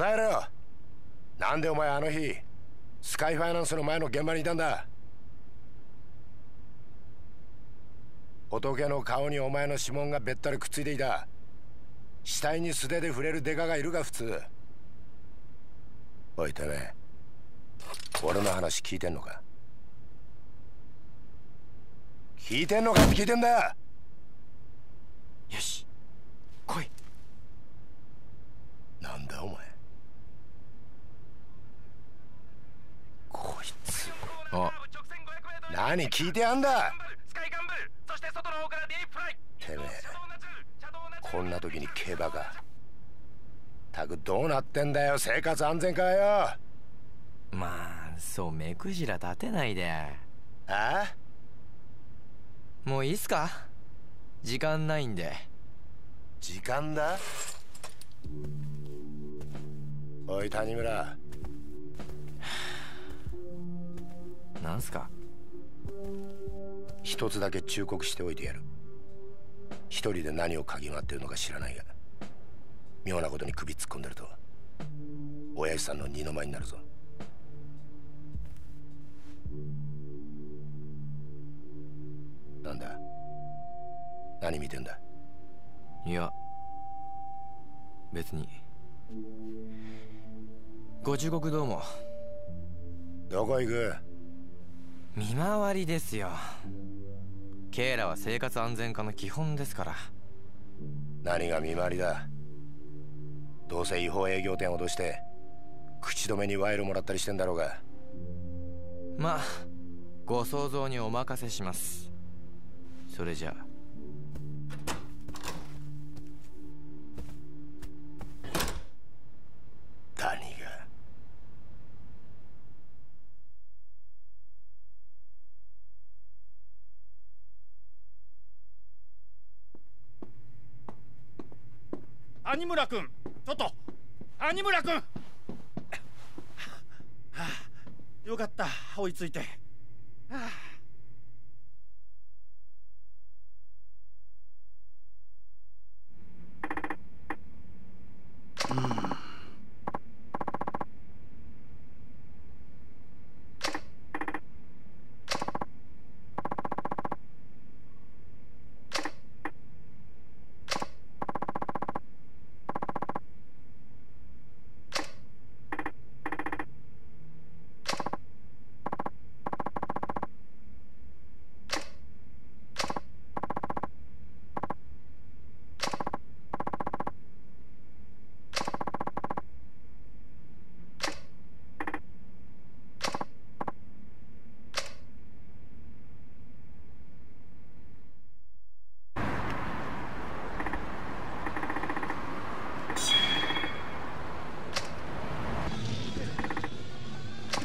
答えろ。よなんでお前あの日スカイファイナンスの前の現場にいたんだ？仏の顔にお前の指紋がべったりくっついていた。死体に素手で触れるデカがいるが普通。おいてね俺の話聞いてんのか？聞いてんのか？って聞いてんだよし来い。なんだお前こいつあ何聞いてやんだ。てめえこんな時に競馬かたくどうなってんだよ生活安全課よ。まあそう目くじら立てないで。あ？もういいっすか？時間ないんで。時間だ？おい谷村なんすか？一つだけ忠告しておいてやる。一人で何を嗅ぎ回ってるのか知らないが妙なことに首突っ込んでると親父さんの二の舞になるぞ。なんだ？何見てんだ？いや別に。ご忠告どうも。どこ行く？見回りですよ。ケイラは生活安全課の基本ですから。何が見回りだ？どうせ違法営業店を脅して口止めに賄賂もらったりしてんだろうが。まあご想像にお任せします。それじゃあ谷村君。ちょっと谷村君。はあ。よかった。追いついて。はあ。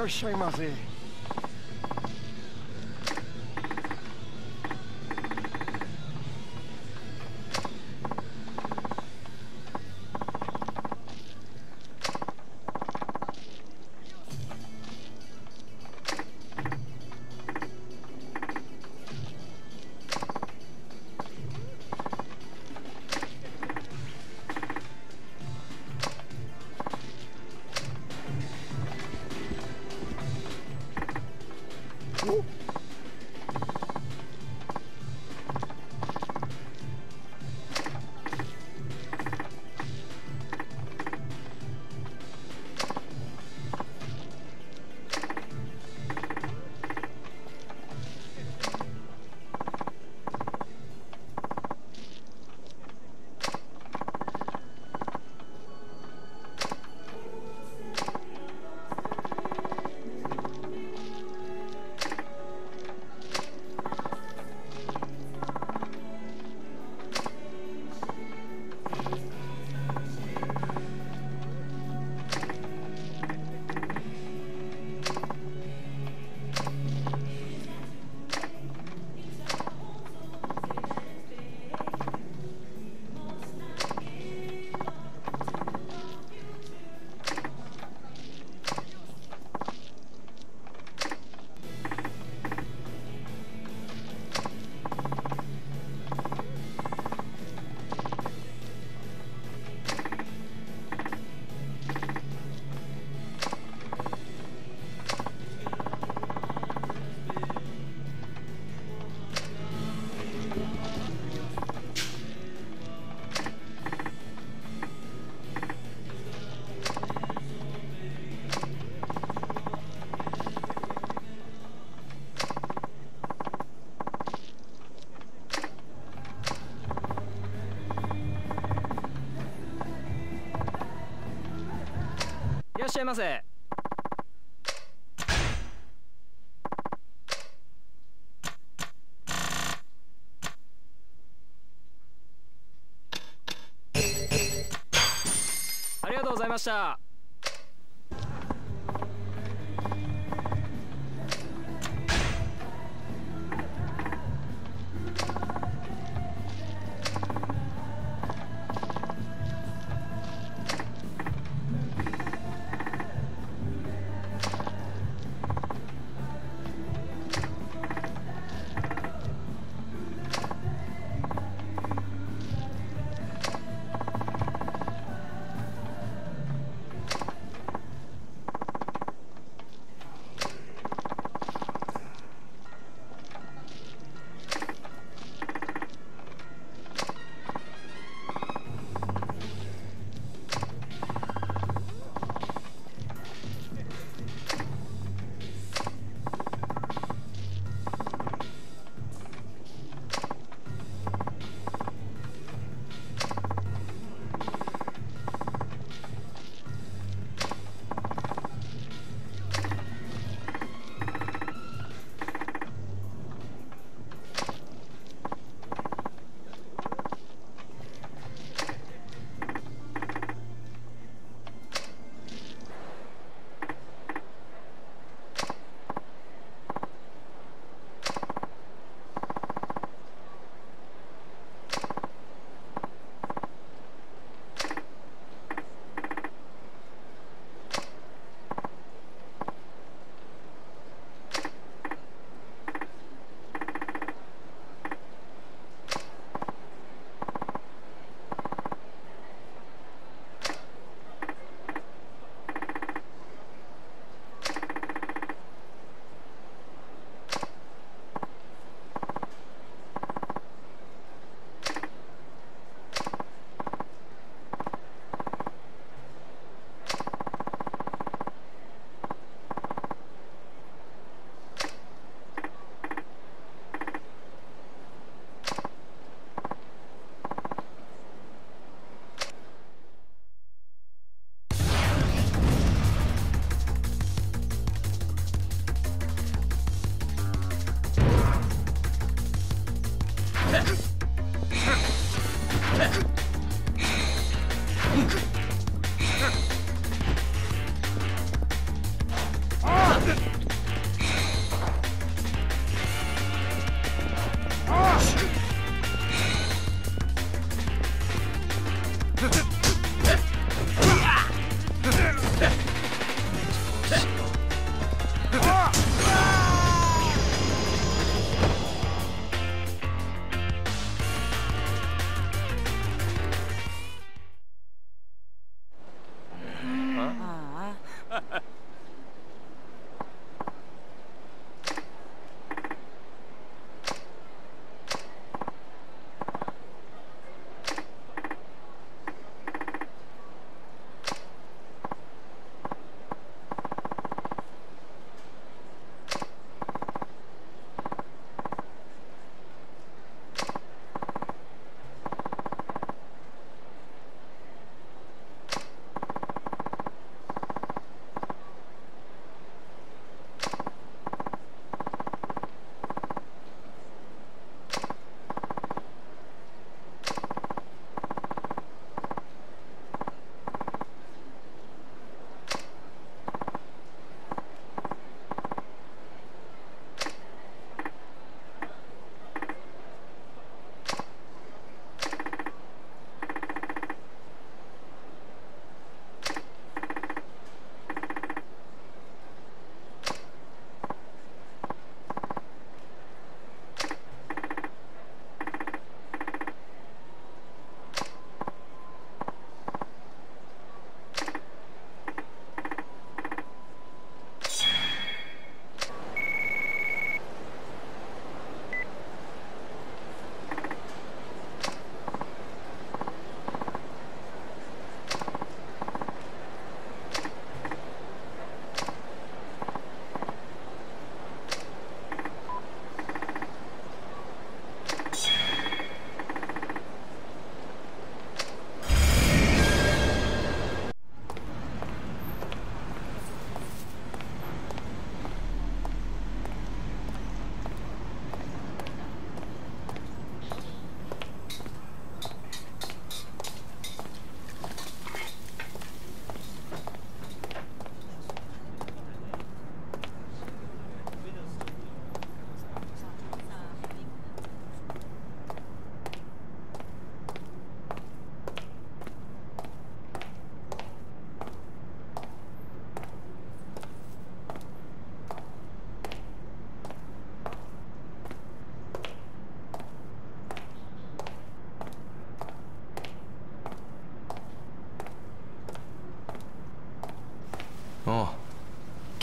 いらっしゃいませ。ありがとうございました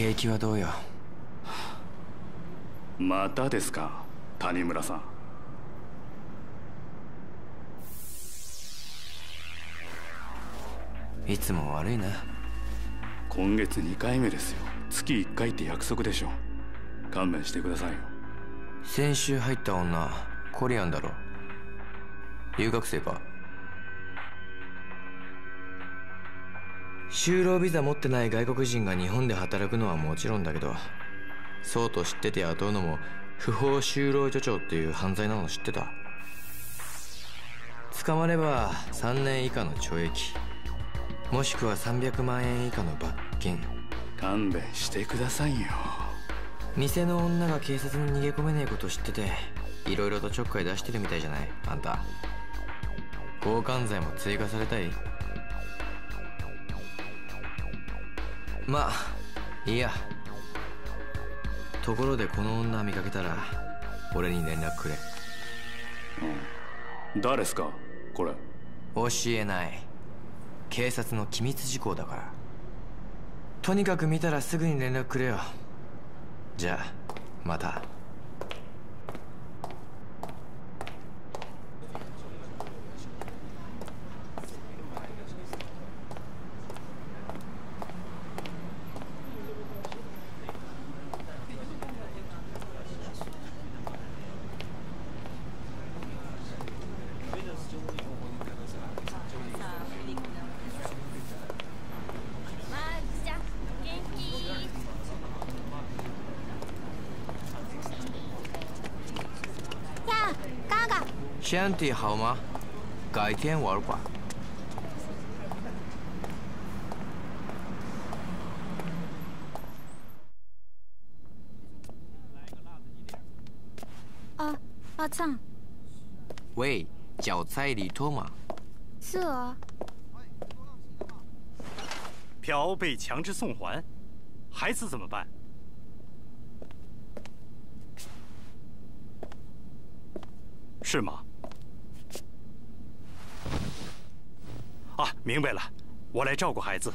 景気はどうよ？またですか谷村さん。いつも悪いな。今月2回目ですよ。月1回って約束でしょ。勘弁してくださいよ。先週入った女コリアンだろ。留学生か？就労ビザ持ってない外国人が日本で働くのはもちろんだけどそうと知ってて雇うのも不法就労助長っていう犯罪なの知ってた？捕まれば3年以下の懲役。もしくは300万円以下の罰金。勘弁してくださいよ。店の女が警察に逃げ込めねえこと知ってていろいろとちょっかい出してるみたいじゃない？あんた。強姦罪も追加されたい？まあいいや。ところでこの女見かけたら俺に連絡くれ。誰っすか？これ。教えない。警察の機密事項だから。とにかく見たらすぐに連絡くれよ。じゃあまた体好吗？改天玩吧。啊，阿灿，喂脚菜里托吗？是啊，票被强制送还，孩子怎么办？是吗？啊，明白了，我来照顾孩子。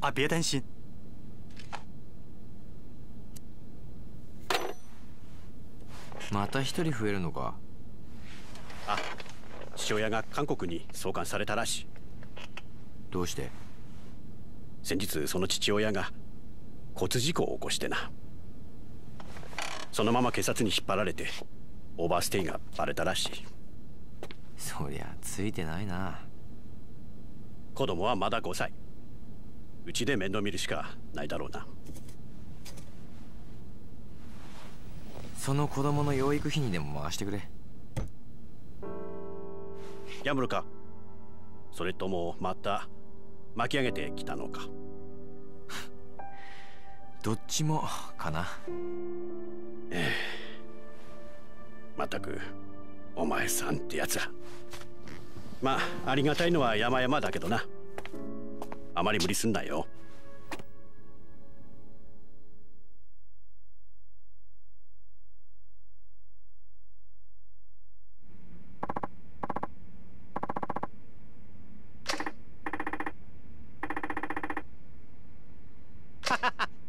啊，别担心。また一人増えるのか？父親が韓国に送還されたらしい。どうして？先日その父親が交通事故を起こしてな。そのまま警察に引っ張られてオーバーステイがバレたらしいそりゃついてないな。子供はまだ5歳。うちで面倒見るしかないだろうな。その子供の養育費にでも回してくれ。やむのか。それともまた巻き上げてきたのか。どっちもかな。まったくお前さんってやつはまあありがたいのは山々だけどな。あまり無理すんなよ。ハハハ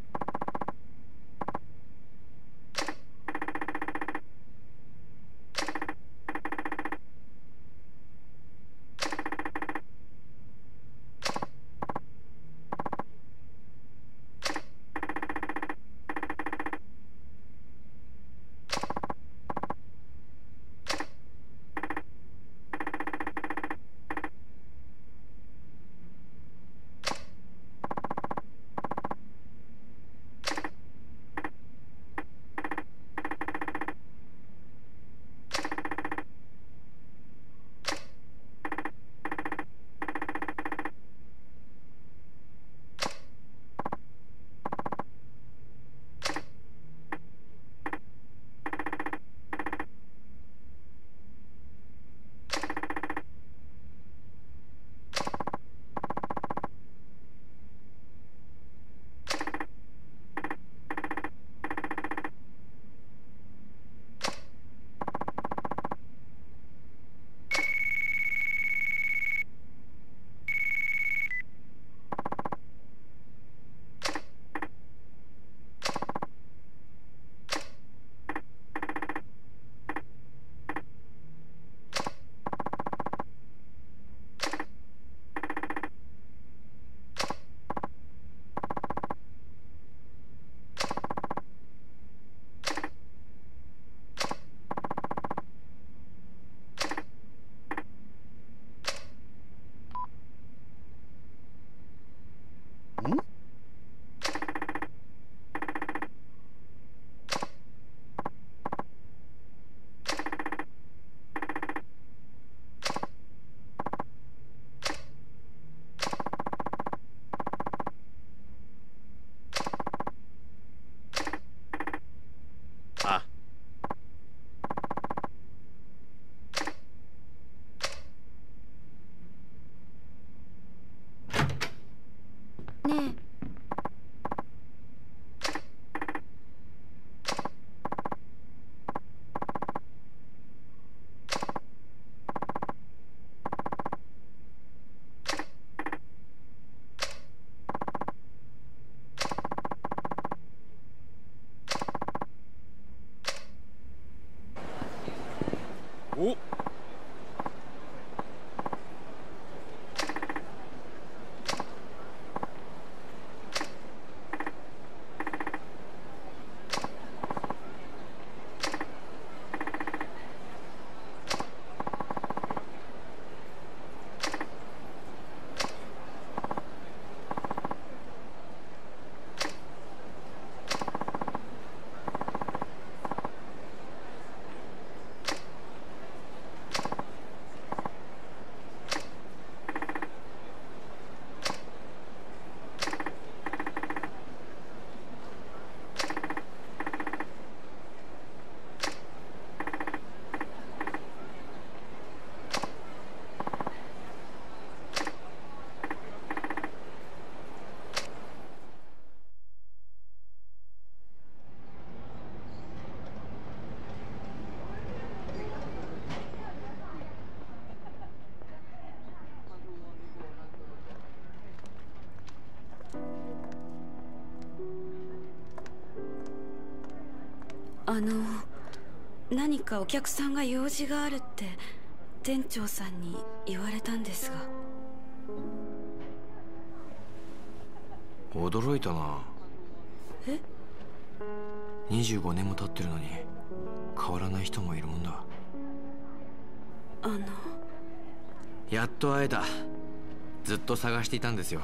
あの何かお客さんが用事があるって店長さんに言われたんですが。驚いたな。え？25年も経ってるのに変わらない人もいるもんだ。あの？やっと会えた。ずっと探していたんですよ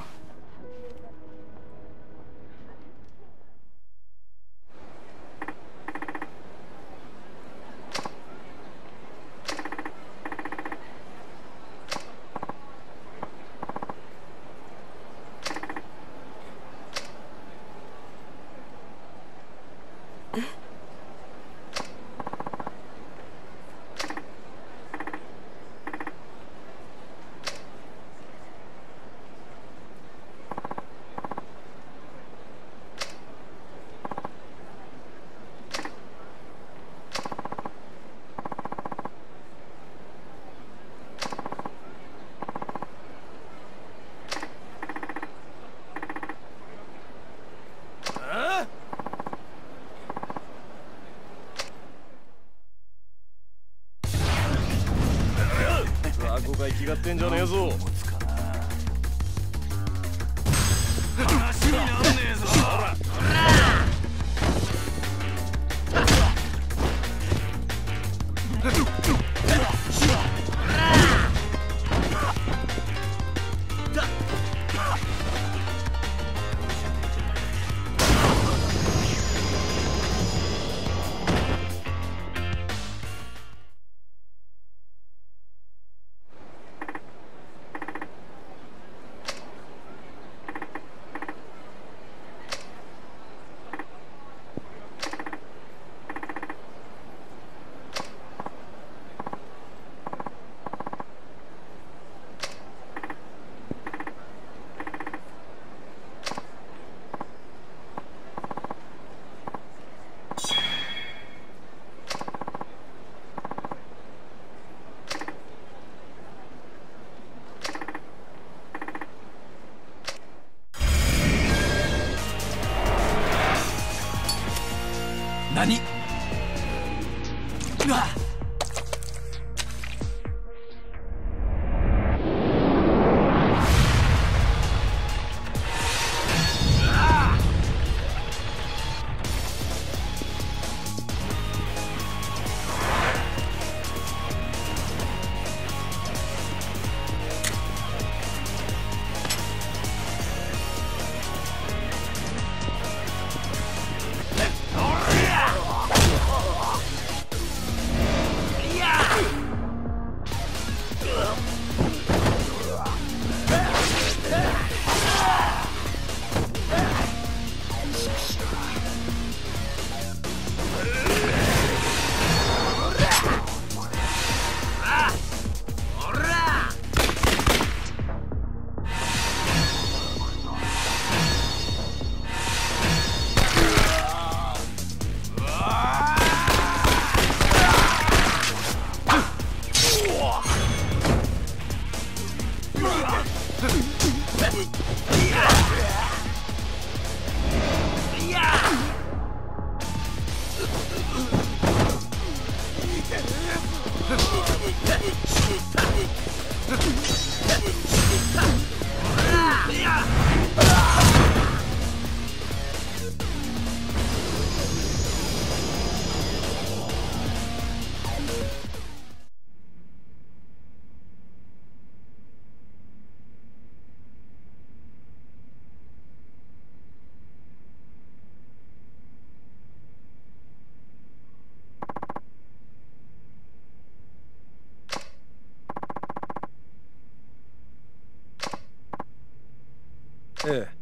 Huh? ってんじゃねえぞ。ええ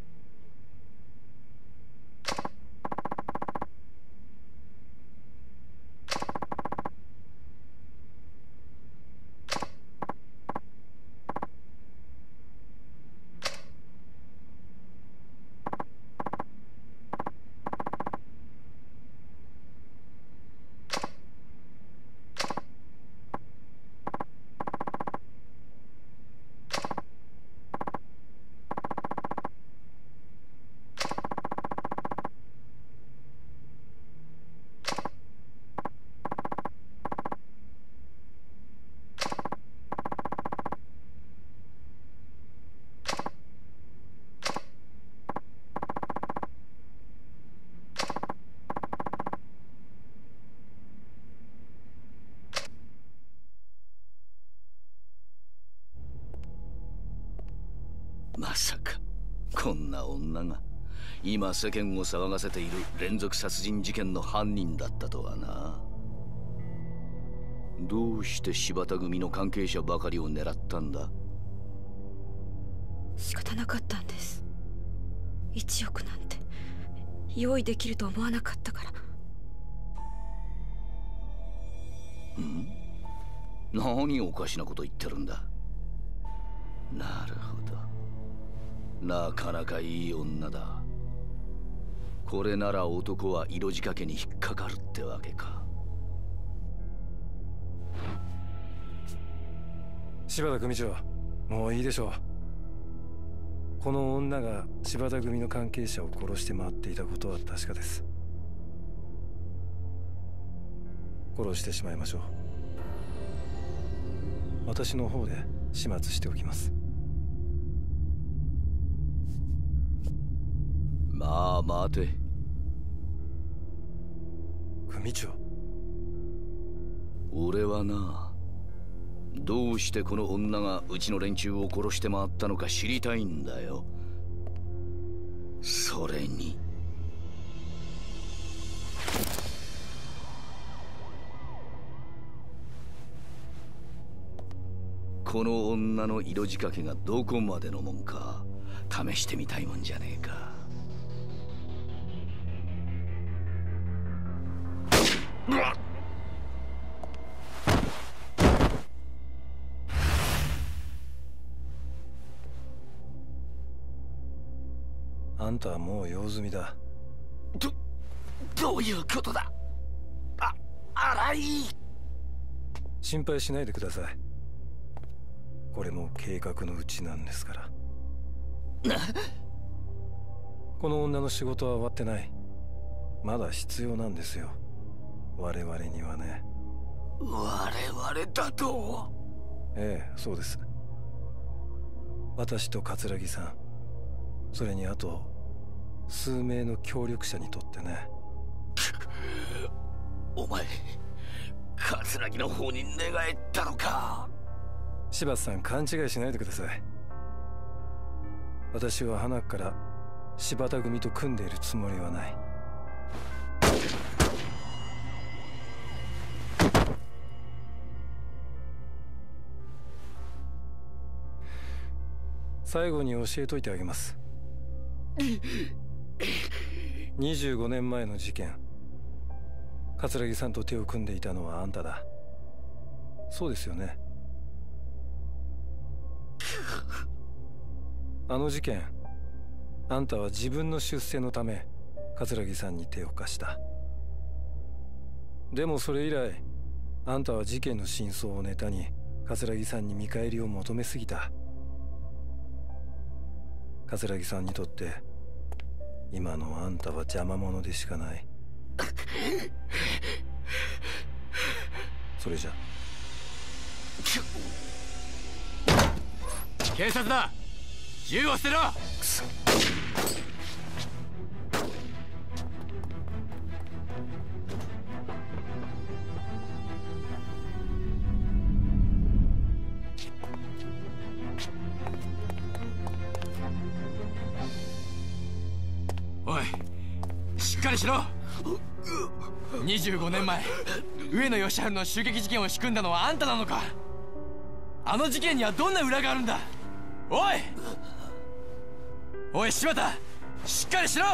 まさかこんな女が今世間を騒がせている連続殺人事件の犯人だったとはな。どうして柴田組の関係者ばかりを狙ったんだ？仕方なかったんです。1億なんて用意できると思わなかったから。ん？何おかしなこと言ってるんだ？なるほどなかなかいい女だ。これなら男は色仕掛けに引っかかるってわけか。柴田組長もういいでしょう。この女が柴田組の関係者を殺して回っていたことは確かです。殺してしまいましょう。私の方で始末しておきます。まあ待て組長。俺はなどうしてこの女がうちの連中を殺して回ったのか知りたいんだよ。それに。この女の色仕掛けがどこまでのもんか試してみたいもんじゃねえかあんたはもう用済みだ。どどういうことだ。あ荒い。心配しないでください。これも計画のうちなんですから。この女の仕事は終わってない。まだ必要なんですよ我々にはね。我々だと？ええそうです。私と桂木さん。それにあと数名の協力者にとってね。お前桂木の方に寝返ったのか？柴田さん勘違いしないでください。私は花から柴田組と組んでいるつもりはない最後に教えといてあげます。25年前の事件。桂木さんと手を組んでいたのはあんただ。そうですよね。あの事件あんたは自分の出世のため桂木さんに手を貸した。でもそれ以来あんたは事件の真相をネタに桂木さんに見返りを求めすぎた。桂木さんにとって今のあんたは邪魔者でしかない。それじゃ。警察だ。銃を捨てろ。おいしろ。25年前上野義治の襲撃事件を仕組んだのはあんたなのか。あの事件にはどんな裏があるんだ。おい。おい柴田。しっかりしろ。